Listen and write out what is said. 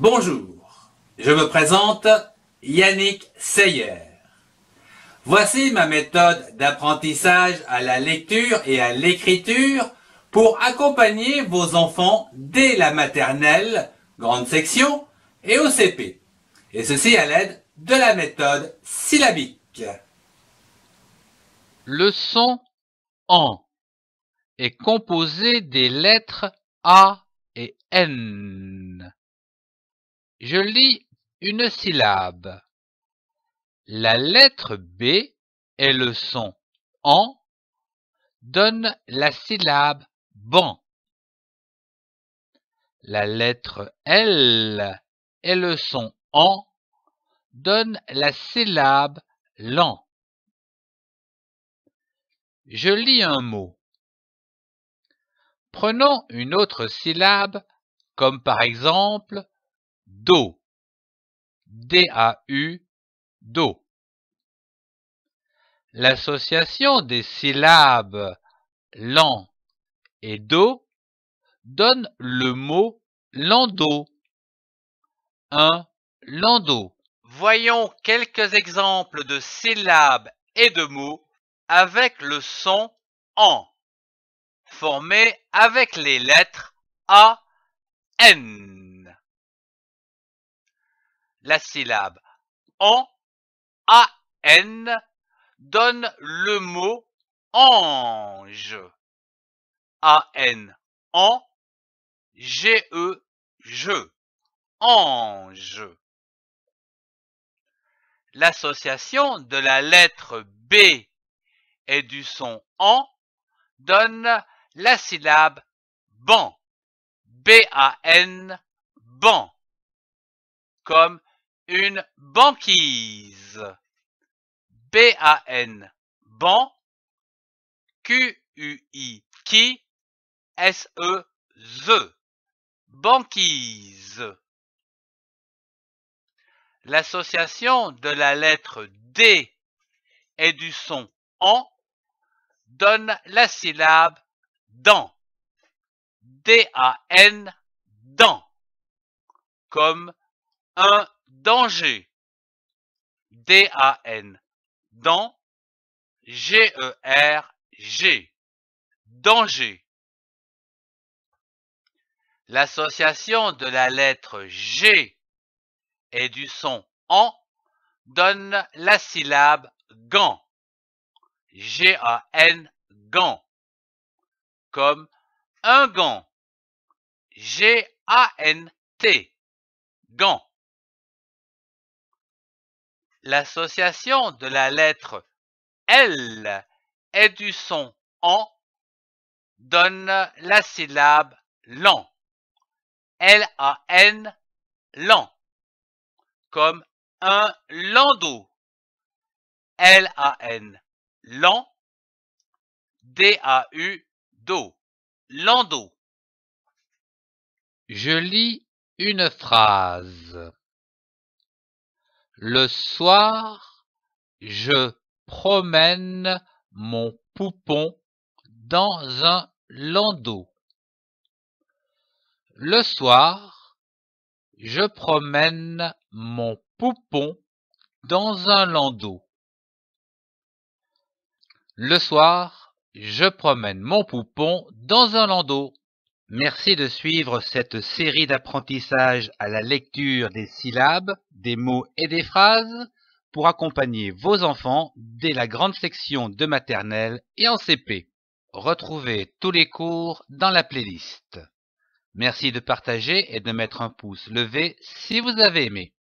Bonjour, je me présente Yannick Seyer. Voici ma méthode d'apprentissage à la lecture et à l'écriture pour accompagner vos enfants dès la maternelle, grande section, et au CP. Et ceci à l'aide de la méthode syllabique. Le son en est composé des lettres A et N. Je lis une syllabe. La lettre B et le son en donne la syllabe ban. La lettre L et le son en donne la syllabe lan. Je lis un mot. Prenons une autre syllabe, comme par exemple do. D-A-U, do. L'association des syllabes lan et do donne le mot landau. Un landau. Voyons quelques exemples de syllabes et de mots avec le son en, formé avec les lettres A, N. La syllabe en, A, N, donne le mot ange. A, N, en, G, E, je, ange. L'association de la lettre B et du son en donne la syllabe ban. B-A-N, ban. Comme une banquise. B-A-N, ban. Q-U-I, qui. S-E, ze. Banquise. L'association de la lettre D et du son en donne la syllabe dans. D-A-N, dans. Comme un danger. D-A-N, dans. G-E-R-G. Danger. L'association de la lettre G et du son en donne la syllabe gant. G-A-N, gant. Comme un gant. G-A-N-T, gant. L'association de la lettre L et du son en donne la syllabe lent. L-A-N, lent. Comme un landau. L-A-N, Lan, D-A-U, do, landau. Je lis une phrase. Le soir, je promène mon poupon dans un landau. Le soir, je promène mon poupon dans un landau. Le soir, je promène mon poupon dans un landau. Merci de suivre cette série d'apprentissage à la lecture des syllabes, des mots et des phrases pour accompagner vos enfants dès la grande section de maternelle et en CP. Retrouvez tous les cours dans la playlist. Merci de partager et de mettre un pouce levé si vous avez aimé.